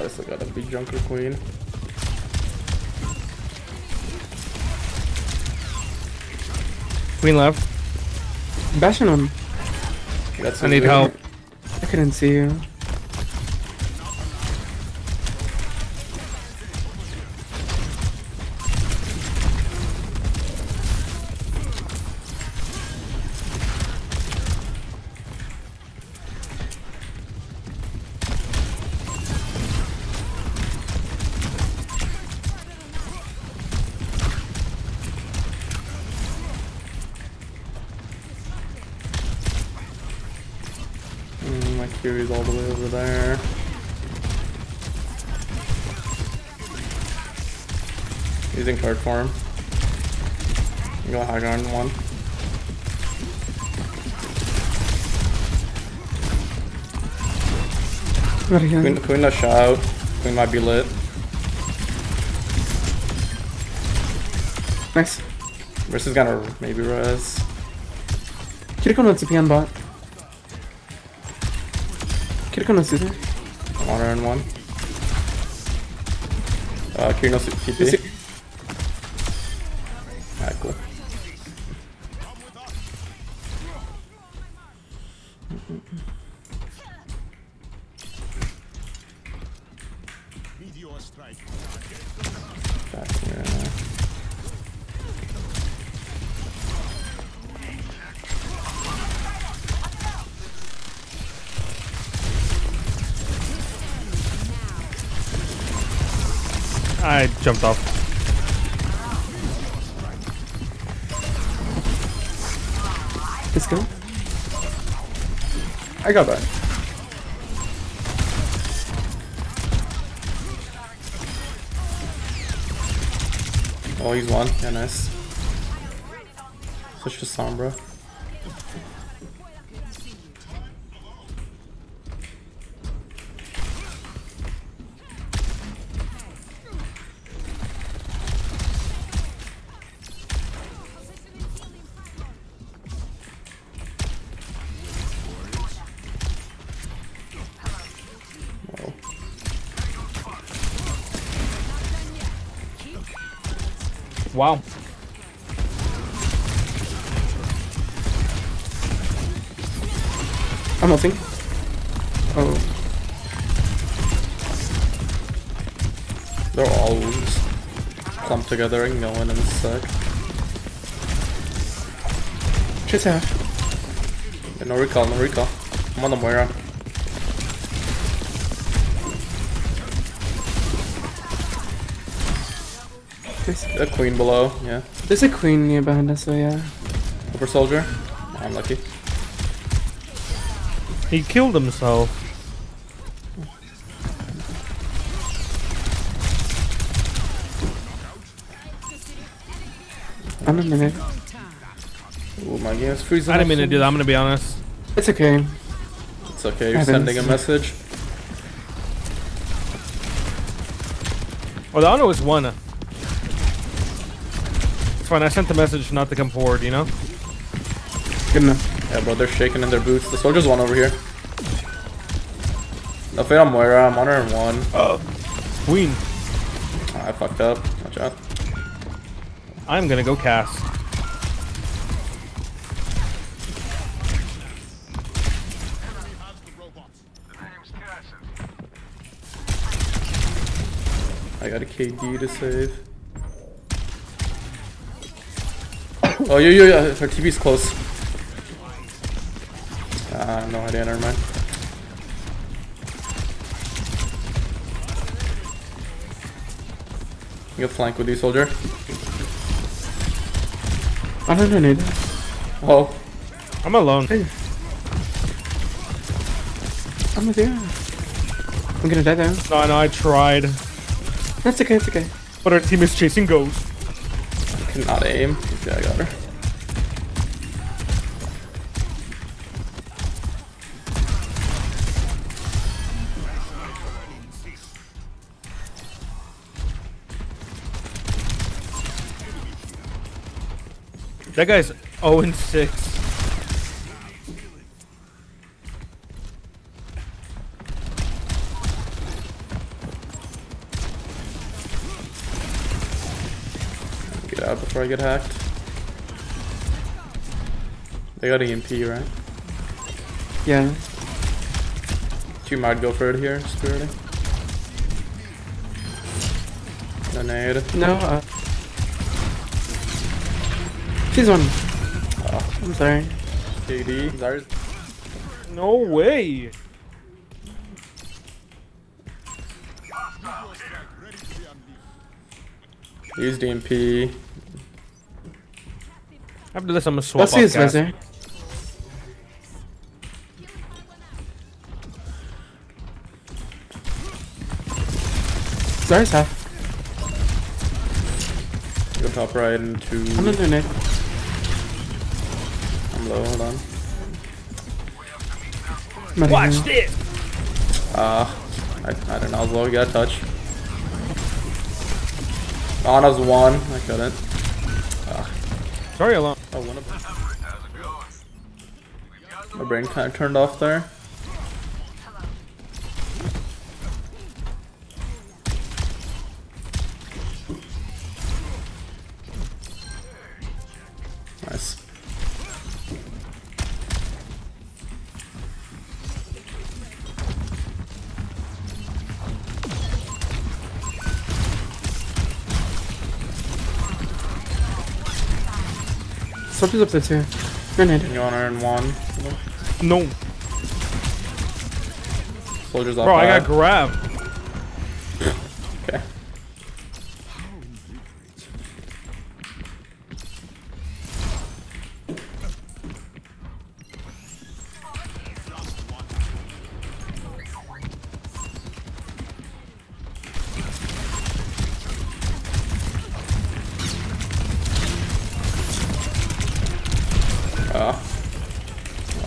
but I still gotta be Junker Queen. Queen left. I'm bashing him. That's I need help. I couldn't see you. Mm, all the way over there. Using card form. Go high ground one. Queen, Queen no shout. Queen might be lit. Nice. Versus gonna maybe res. Kiriko no TP on bot. Kiriko no Suzu. Water in one. Uh, Kiri no su- TP. Is Alright, cool. Back here. I jumped off. Let's go. I got that. Oh, he's one. Yeah, nice. Switch to Sombra. Wow. I'm ulting. Oh. They're all wounds. Clumped together and going in a sec. Shit's half. Yeah, no recall, no recall. I'm on the Moira. There's, A queen below, yeah. there's a queen near behind us, so yeah. Super soldier. I'm lucky. He killed himself. I'm a minute. Ooh, my game's freezing. I didn't mean to do that. I'm gonna be honest. It's okay. It's okay, you're Happens. sending a message. Oh, the honor was one. It's fine. I sent the message not to come forward. You know. Good enough. Yeah, bro, they're shaking in their boots. The soldier's one over here. No fade on Moira, I'm on her in one. Oh. Queen. Oh, I fucked up. Watch out. I'm gonna go cast. I got a KD to save. Oh, yeah, yeah, yeah. Her TV's close. Ah, no idea, never mind. You can flank with you, soldier. I don't need it. Oh, I'm alone. I'm with you. I'm gonna die though. No, no, I tried, That's okay, it's okay. but our team is chasing ghosts. I cannot aim. Yeah, I got her. That guy's 0 and 6. Get out before I get hacked. They got EMP, right? Yeah. You might go for it here, spiriting. Grenade. No, uh She's one. Oh, I'm sorry. KD. Zarya's No way. use DMP. After this, I'm gonna swap Let's off see his gas. visor. Zarya's half. Go top right into. I'm under Nick. I'm low, hold on. I'm Watch here. this. Uh, I, I don't know, low, you got touch. Ana's one, I couldn't. Sorry, alone. Oh, one of them. My brain kind of turned off there. Soldier's up there too. Grenade. You want to earn one? No, Soldiers off bro, I got that. grabbed.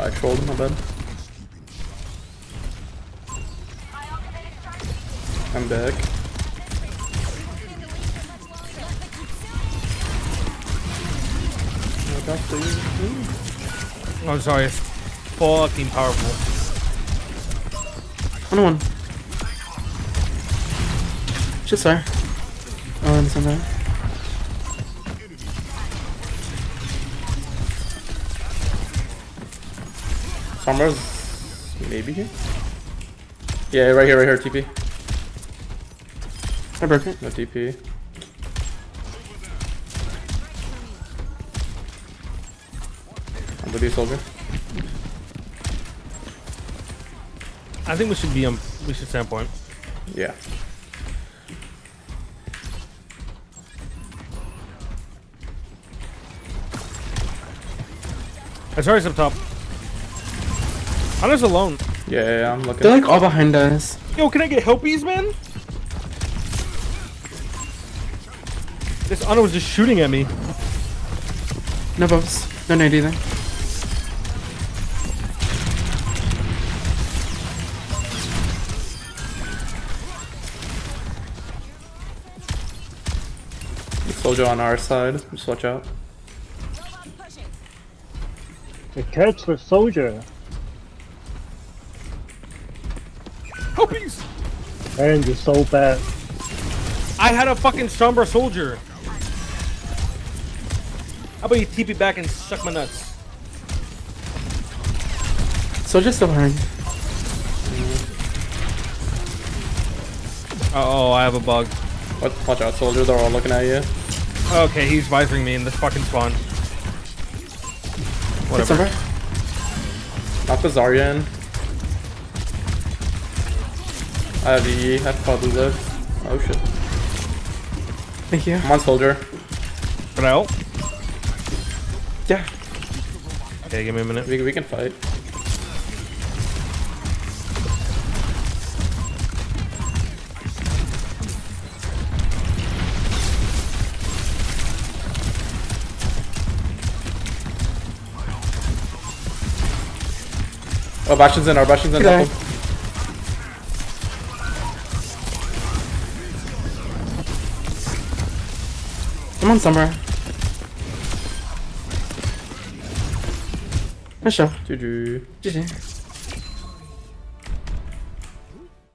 I trolled him, my bad. I'm back. I got the- I'm oh, sorry. It's fucking powerful. One on one. Just there. Oh, and some there. Sombra's maybe here? Yeah, right here, right here, TP. I broke it. No TP. I'm with you, soldier. I think we should be on. We should stand point. Yeah. I'm sorry, it's up top. Ana's alone. Yeah, yeah, yeah, I'm looking. They're like all behind us. Yo, can I get helpies, man? This Ana was just shooting at me. No buffs. No nade either. Soldier on our side. Just watch out. The catch the soldier. And you're so bad. I had a fucking Sombra soldier. How about you TP back and suck my nuts? Soldier's still behind. Uh oh, I have a bug. Watch, watch out, soldier. They're all looking at you. Okay, he's visoring me in this fucking spawn. It's Whatever. over. Knock the Zarya in. I have E. I probably live. Oh shit. Thank you. Come on, soldier. Can I help? Yeah. Okay, give me a minute. We, we can fight. Oh, Bastion's in, our Bastion's in. Okay. Help on. Nice show. GG. GG.